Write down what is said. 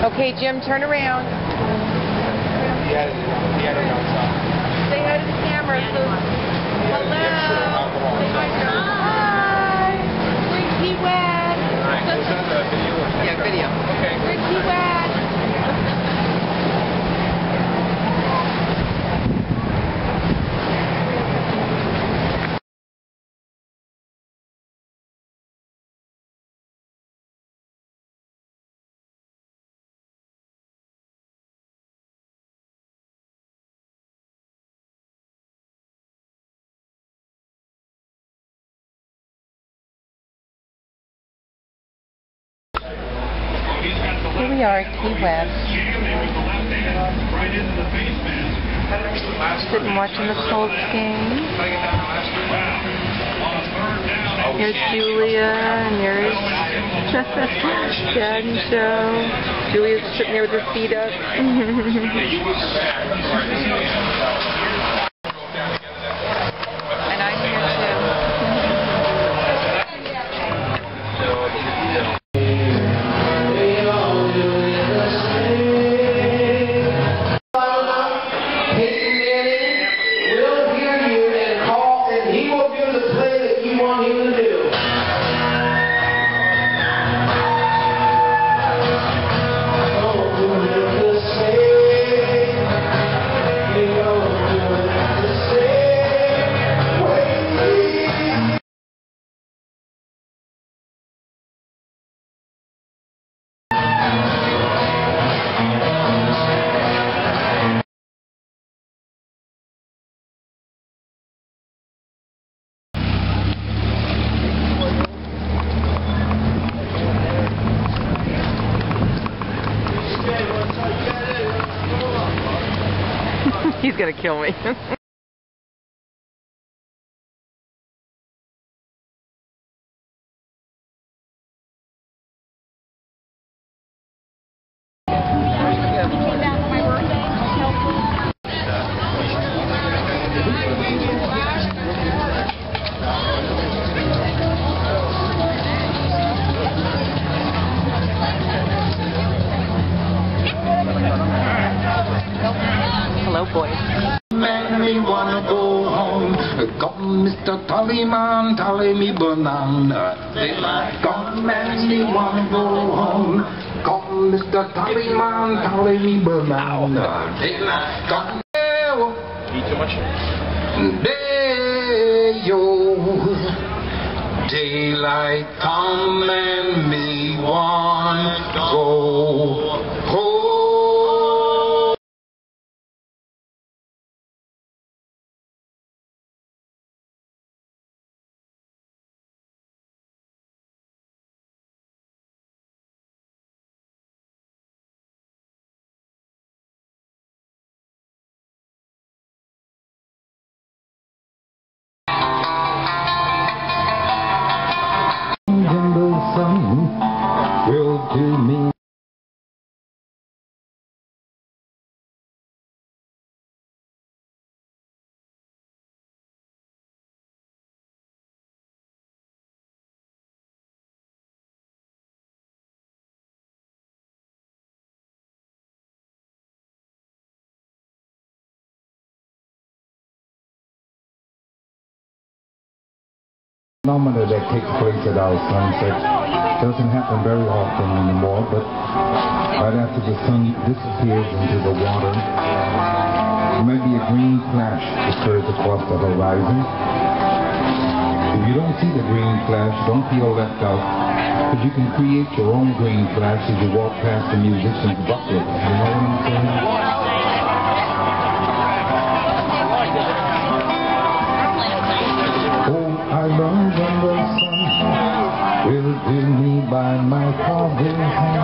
Okay, Jim, turn around. He had, he had it outside. Say hi to the camera. So, hello. Say hi to Hi. We're Key West. Alright, was that the video or something? Yeah, video. Okay. We're Key West. Here we are at Key West. Sitting watching the Colts game. Here's Julia and here's Dad and Joe. Julia's sitting there with her feet up. play that He's gonna kill me. Come, Mr. Tallyman, tally me banana. Come, man me wanna go home. Come, Mr. Tallyman, tally me banana. Come, Eat too much? day, yo. Daylight come and me want go phenomena that takes place at our sunset doesn't happen very often anymore, but right after the sun disappears into the water, maybe a green flash occurs across the horizon. If you don't see the green flash, don't feel left out, because you can create your own green flash as you walk past the musician's bucket. You know what I'm saying? Love